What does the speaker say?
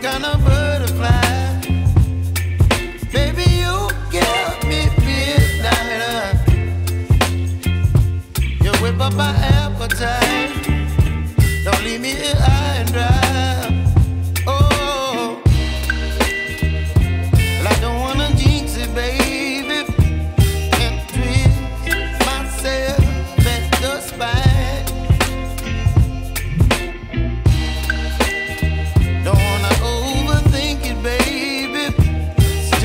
some kind of butterfly. Baby, you me. You whip up my appetite. Don't leave me here.